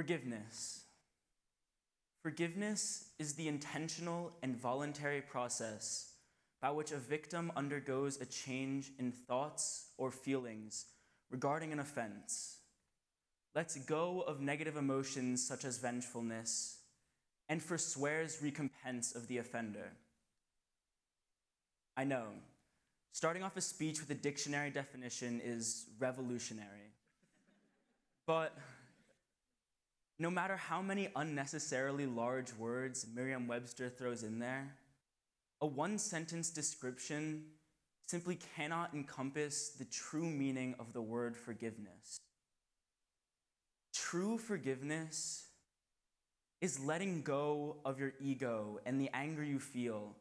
Forgiveness. Forgiveness is the intentional and voluntary process by which a victim undergoes a change in thoughts or feelings regarding an offense, lets go of negative emotions such as vengefulness, and forswears recompense of the offender. I know, starting off a speech with a dictionary definition is revolutionary. But no matter how many unnecessarily large words Merriam Webster throws in there, a one sentence description simply cannot encompass the true meaning of the word forgiveness. True forgiveness is letting go of your ego and the anger you feel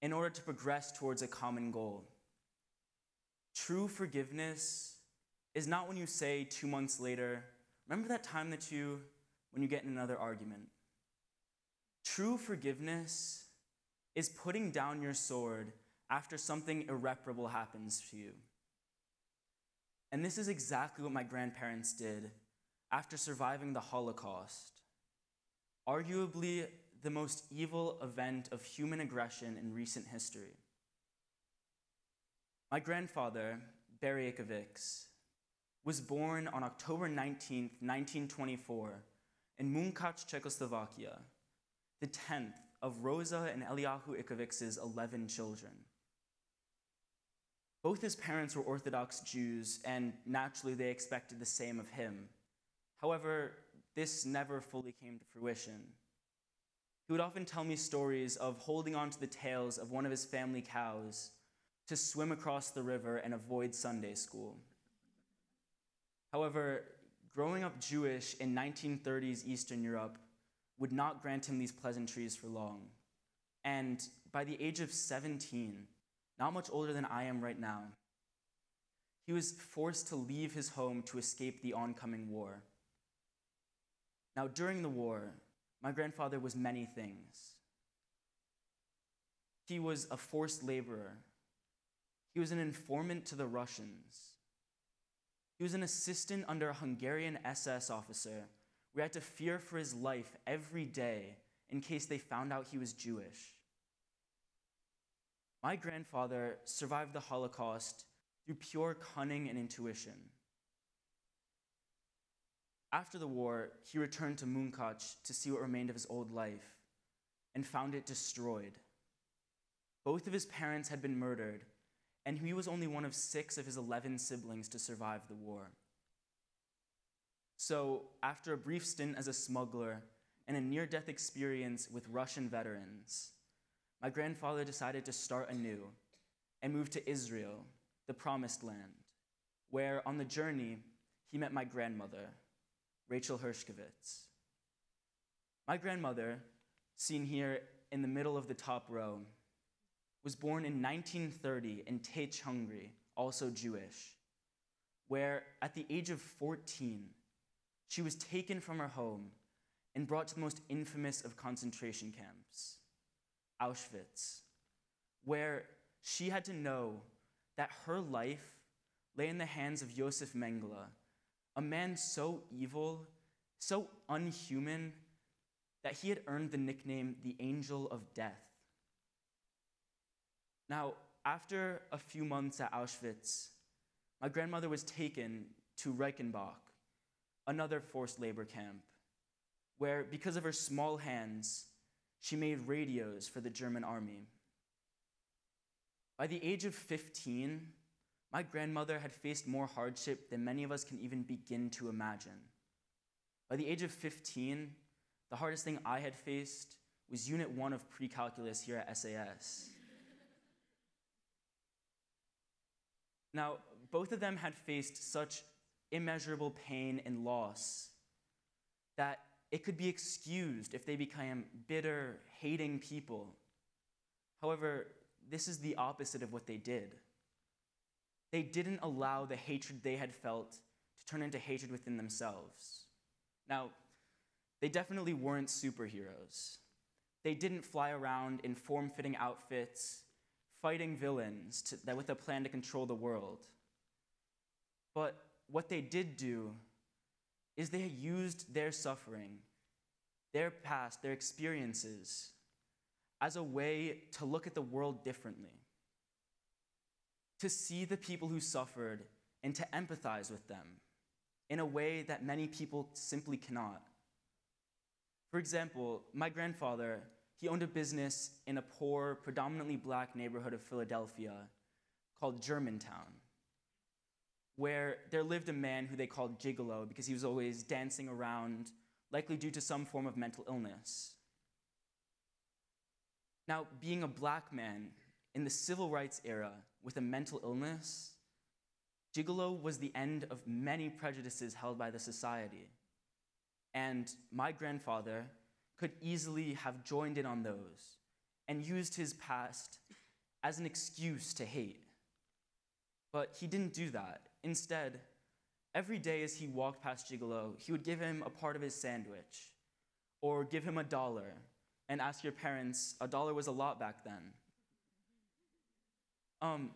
in order to progress towards a common goal. True forgiveness is not when you say two months later, remember that time that you when you get in another argument. True forgiveness is putting down your sword after something irreparable happens to you. And this is exactly what my grandparents did after surviving the Holocaust, arguably the most evil event of human aggression in recent history. My grandfather, Barry Ikovics, was born on October 19, 1924, in Munkac, Czechoslovakia, the 10th of Rosa and Eliyahu Ikovics' 11 children. Both his parents were Orthodox Jews, and naturally they expected the same of him. However, this never fully came to fruition. He would often tell me stories of holding onto the tails of one of his family cows to swim across the river and avoid Sunday school. However, growing up Jewish in 1930s Eastern Europe would not grant him these pleasantries for long. And by the age of 17, not much older than I am right now, he was forced to leave his home to escape the oncoming war. Now, during the war, my grandfather was many things. He was a forced laborer. He was an informant to the Russians. He was an assistant under a Hungarian SS officer We had to fear for his life every day in case they found out he was Jewish. My grandfather survived the Holocaust through pure cunning and intuition. After the war, he returned to Munkac to see what remained of his old life and found it destroyed. Both of his parents had been murdered, and he was only one of six of his 11 siblings to survive the war. So, after a brief stint as a smuggler and a near death experience with Russian veterans, my grandfather decided to start anew and move to Israel, the promised land, where on the journey he met my grandmother, Rachel Hershkovitz. My grandmother, seen here in the middle of the top row, was born in 1930 in Tech, Hungary, also Jewish, where at the age of 14, she was taken from her home and brought to the most infamous of concentration camps, Auschwitz, where she had to know that her life lay in the hands of Josef Mengele, a man so evil, so unhuman, that he had earned the nickname the Angel of Death. Now, after a few months at Auschwitz, my grandmother was taken to Reichenbach, another forced labor camp, where, because of her small hands, she made radios for the German army. By the age of 15, my grandmother had faced more hardship than many of us can even begin to imagine. By the age of 15, the hardest thing I had faced was Unit 1 of pre calculus here at SAS. Now, both of them had faced such immeasurable pain and loss that it could be excused if they became bitter, hating people. However, this is the opposite of what they did. They didn't allow the hatred they had felt to turn into hatred within themselves. Now, they definitely weren't superheroes. They didn't fly around in form fitting outfits fighting villains to, that with a plan to control the world. But what they did do is they used their suffering, their past, their experiences, as a way to look at the world differently, to see the people who suffered and to empathize with them in a way that many people simply cannot. For example, my grandfather, he owned a business in a poor, predominantly black neighborhood of Philadelphia called Germantown, where there lived a man who they called Gigolo because he was always dancing around, likely due to some form of mental illness. Now, being a black man in the civil rights era with a mental illness, Gigolo was the end of many prejudices held by the society. And my grandfather could easily have joined in on those and used his past as an excuse to hate. But he didn't do that. Instead, every day as he walked past Gigolo, he would give him a part of his sandwich or give him a dollar and ask your parents, a dollar was a lot back then. Um,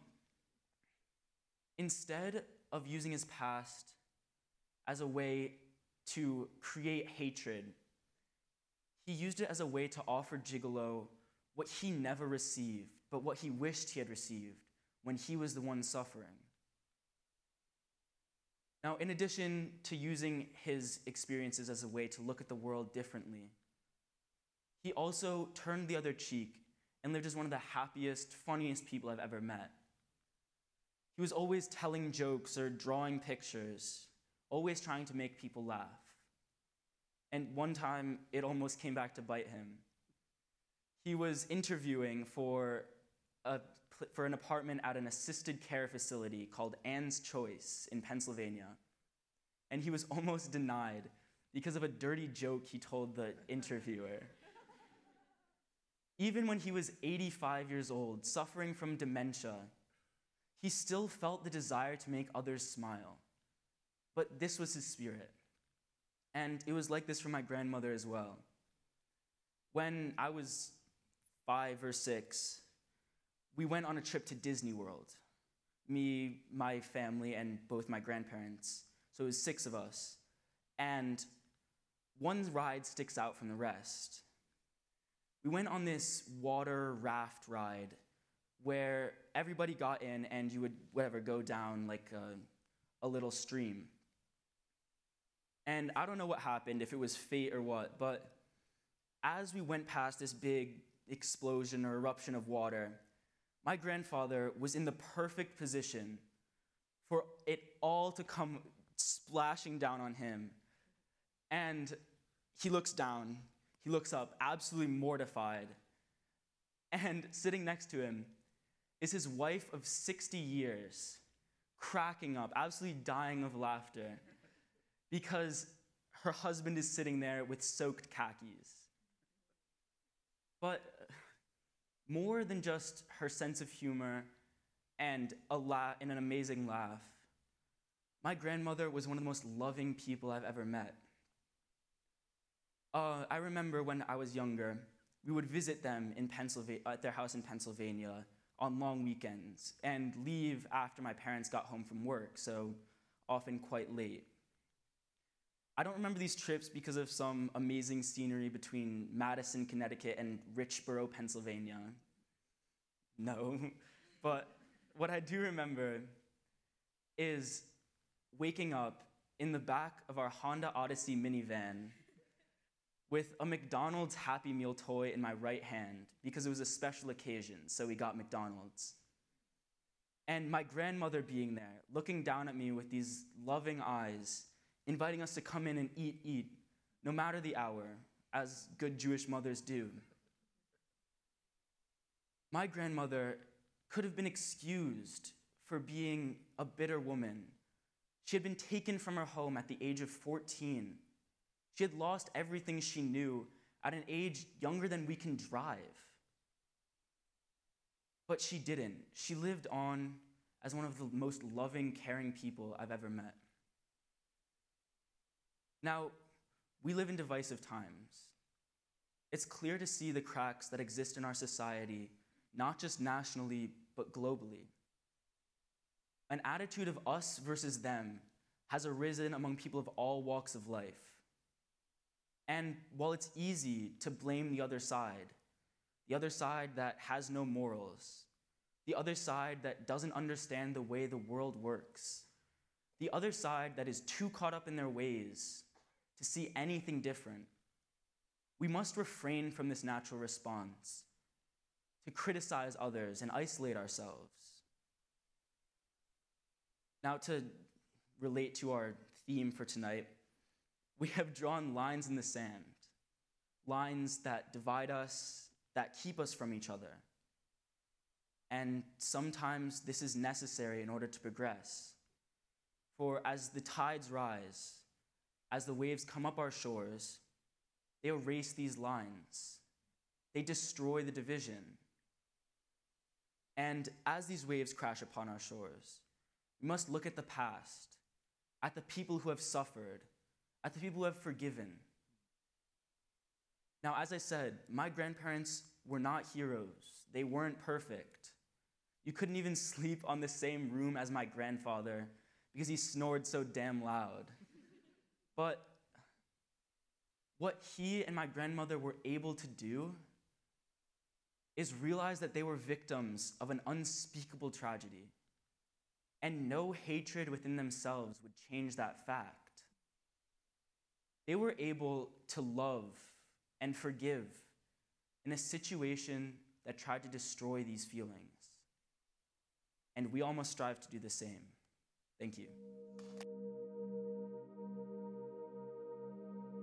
instead of using his past as a way to create hatred, he used it as a way to offer Gigolo what he never received, but what he wished he had received when he was the one suffering. Now, in addition to using his experiences as a way to look at the world differently, he also turned the other cheek and lived as one of the happiest, funniest people I've ever met. He was always telling jokes or drawing pictures, always trying to make people laugh. And one time, it almost came back to bite him. He was interviewing for, a, for an apartment at an assisted care facility called Ann's Choice in Pennsylvania. And he was almost denied because of a dirty joke he told the interviewer. Even when he was 85 years old, suffering from dementia, he still felt the desire to make others smile. But this was his spirit. And it was like this for my grandmother as well. When I was five or six, we went on a trip to Disney World. Me, my family, and both my grandparents. So it was six of us. And one ride sticks out from the rest. We went on this water raft ride where everybody got in and you would, whatever, go down like a, a little stream. And I don't know what happened, if it was fate or what, but as we went past this big explosion or eruption of water, my grandfather was in the perfect position for it all to come splashing down on him. And he looks down, he looks up, absolutely mortified. And sitting next to him is his wife of 60 years, cracking up, absolutely dying of laughter, because her husband is sitting there with soaked khakis. But more than just her sense of humor and, a la- and an amazing laugh, my grandmother was one of the most loving people I've ever met. Uh, I remember when I was younger, we would visit them in Pennsylvania, at their house in Pennsylvania on long weekends and leave after my parents got home from work, so often quite late. I don't remember these trips because of some amazing scenery between Madison, Connecticut, and Richboro, Pennsylvania. No. but what I do remember is waking up in the back of our Honda Odyssey minivan with a McDonald's Happy Meal toy in my right hand because it was a special occasion, so we got McDonald's. And my grandmother being there, looking down at me with these loving eyes, inviting us to come in and eat, eat, no matter the hour, as good Jewish mothers do. My grandmother could have been excused for being a bitter woman. She had been taken from her home at the age of 14 she had lost everything she knew at an age younger than we can drive. But she didn't. She lived on as one of the most loving, caring people I've ever met. Now, we live in divisive times. It's clear to see the cracks that exist in our society, not just nationally, but globally. An attitude of us versus them has arisen among people of all walks of life. And while it's easy to blame the other side, the other side that has no morals, the other side that doesn't understand the way the world works, the other side that is too caught up in their ways to see anything different, we must refrain from this natural response to criticize others and isolate ourselves. Now, to relate to our theme for tonight, we have drawn lines in the sand, lines that divide us, that keep us from each other. And sometimes this is necessary in order to progress. For as the tides rise, as the waves come up our shores, they erase these lines. They destroy the division. And as these waves crash upon our shores, we must look at the past, at the people who have suffered, at the people who have forgiven. Now, as I said, my grandparents were not heroes, they weren't perfect. You couldn't even sleep on the same room as my grandfather because he snored so damn loud. But what he and my grandmother were able to do is realize that they were victims of an unspeakable tragedy. And no hatred within themselves would change that fact. They were able to love and forgive in a situation that tried to destroy these feelings. And we all must strive to do the same. Thank you.